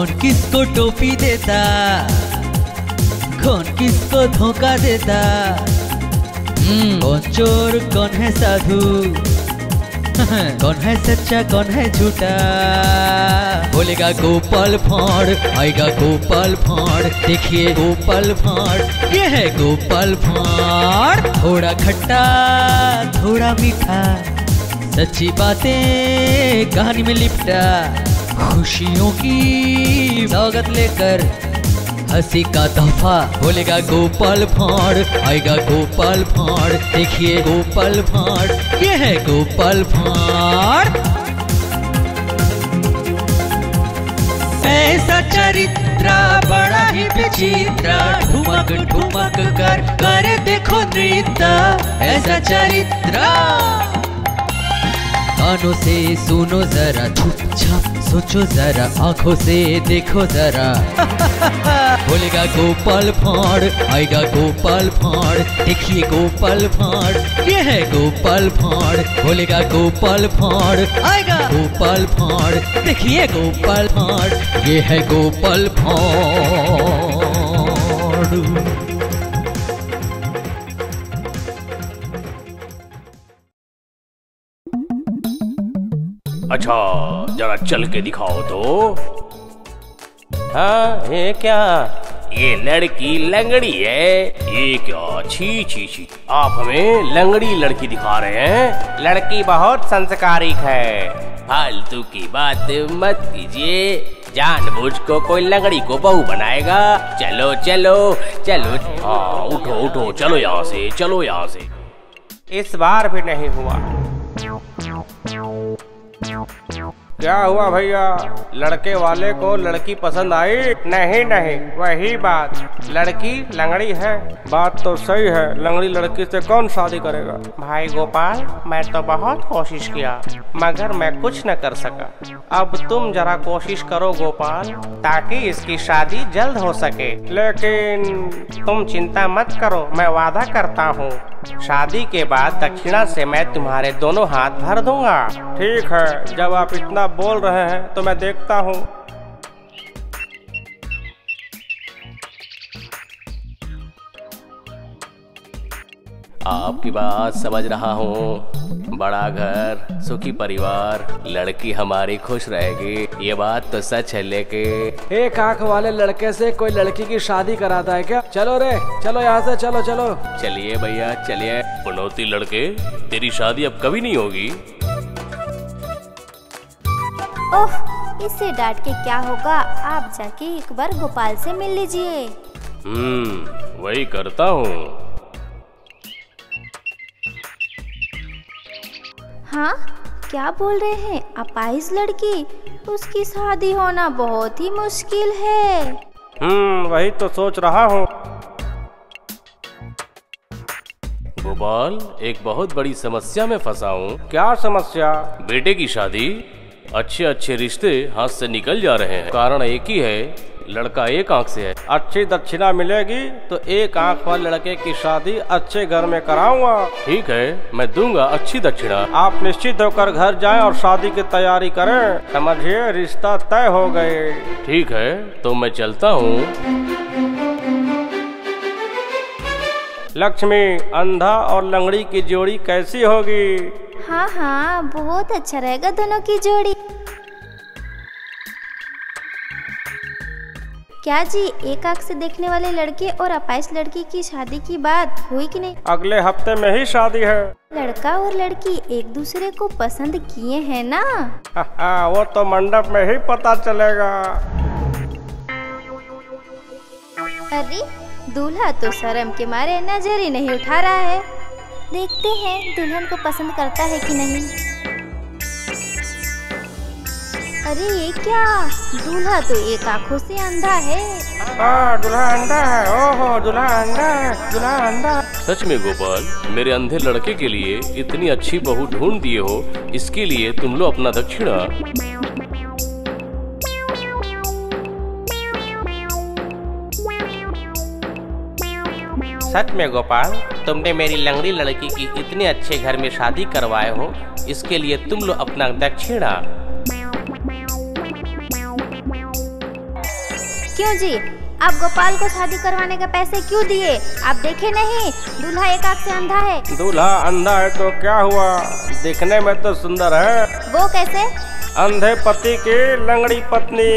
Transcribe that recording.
कौन किसको टोपी देता? कौन किसको धोखा देता? हम्म, कौन चोर कौन है साधु? कौन है सच्चा कौन है झूठा? बोलेगा गोपाल फाड़ आएगा गोपाल फाड़ देखिए गोपाल फाड़। ये है गोपाल फाड़। थोड़ा खट्टा थोड़ा मीठा सच्ची बातें कहानी में लिपटा। खुशियों की स्वागत लेकर हँसी का तोहफा। बोलेगा, गोपाल फाड़, आएगा गोपाल फाड़, देखिए गोपाल फाड़, ये है गोपाल फाड़। ऐसा चरित्र बड़ा ही विचित्र ठुमक ठुमक कर कर देखो नृत्य, ऐसा चरित्र। कानों से सुनो जरा छुप छाप सोचो जरा, आँखों से देखो जरा। बोलेगा गोपाल फाड़, आएगा गोपाल फाड़, देखिए गोपाल फाड़, ये है गोपाल फाड़। बोलेगा गोपाल फाड़, आएगा गोपाल फाड़, देखिए गोपाल फाड़, ये है गोपाल फाड़। अच्छा जरा चल के दिखाओ तो। हाँ ये क्या? ये लड़की लंगड़ी है। ये क्या? छी छी छी। आप हमें लंगड़ी लड़की दिखा रहे हैं। लड़की बहुत संस्कारिक है। फालतू की बात मत कीजिए। जानबूझ को कोई लंगड़ी को बहू बनाएगा। चलो चलो चलो। हाँ उठो उठो चलो यहाँ से चलो यहाँ से। इस बार भी नहीं हुआ। क्या हुआ भैया? लड़के वाले को लड़की पसंद आई? नहीं नहीं वही बात। लड़की लंगड़ी है। बात तो सही है। लंगड़ी लड़की से कौन शादी करेगा? भाई गोपाल मैं तो बहुत कोशिश किया मगर मैं कुछ न कर सका। अब तुम जरा कोशिश करो गोपाल ताकि इसकी शादी जल्द हो सके। लेकिन तुम चिंता मत करो मैं वादा करता हूँ। शादी के बाद दक्षिणा से मैं तुम्हारे दोनों हाथ भर दूँगा। ठीक है, जब आप इतना बोल रहे हैं तो मैं देखता हूँ। आपकी बात समझ रहा हूँ। बड़ा घर सुखी परिवार लड़की हमारी खुश रहेगी। ये बात तो सच है लेके एक आँख वाले लड़के से कोई लड़की की शादी कराता है क्या? चलो रे चलो यहाँ से चलो चलो। चलिए भैया चलिए। बनौती लड़के तेरी शादी अब कभी नहीं होगी। ओह इससे डांट के क्या होगा? आप जाके एक बार गोपाल से मिल लीजिए। हम्म वही करता हूँ। हाँ क्या बोल रहे हैं? अपाइज लड़की उसकी शादी होना बहुत ही मुश्किल है। हम्म वही तो सोच रहा हूँ। गोपाल एक बहुत बड़ी समस्या में फंसा हूँ। क्या समस्या? बेटे की शादी? अच्छे अच्छे रिश्ते हाथ से निकल जा रहे हैं। कारण एक ही है लड़का एक आँख से है। अच्छी दक्षिणा मिलेगी तो एक आँख वाले लड़के की शादी अच्छे घर में कराऊँगा। ठीक है, मैं दूँगा अच्छी दक्षिणा। आप निश्चित होकर घर जाएँ और शादी की तैयारी करें। समझिए, रिश्ता तय हो गए। ठीक है तो मैं चलता हूँ। लक्ष्मी, अंधा और लंगड़ी की जोड़ी कैसी होगी? हाँ हाँ बहुत अच्छा रहेगा दोनों की जोड़ी। क्या जी एक आँख से देखने वाले लड़के और अपाइस लड़की की शादी की बात हुई कि नहीं? अगले हफ़्ते में ही शादी है। लड़का और लड़की एक दूसरे को पसंद किए हैं ना? हाँ, वो तो मंडप में ही पता चलेगा। अरे दूल्हा तो शर्म के मारे नज़र ही नहीं उठा रहा है। देखते हैं दुल्हन को पसंद करता है कि नहीं। अरे ये क्या? दूल्हा तो एक आँखों से अंधा है। हाँ दूल्हा अंडा है। ओहो दूल्हा अंडा है दूल्हा अंडा सच में गोपाल मेरे अंधे लड़के के लिए इतनी अच्छी बहू ढूंढ दिए हो इसके लिए तुम लो अपना दक्षिणा। सच में गोपाल तुमने मेरी लंगड़ी लड़की की इतने अच्छे घर में शादी करवाए हो इसके लिए तुम लोग अपना दक्षिणा। क्यों जी आप गोपाल को शादी करवाने के पैसे क्यों दिए आप देखे नहीं दूल्हा एक आँख से अंधा है दूल्हा अंधा है तो क्या हुआ देखने में तो सुंदर है वो कैसे अंधे पति के लंगड़ी पत्नी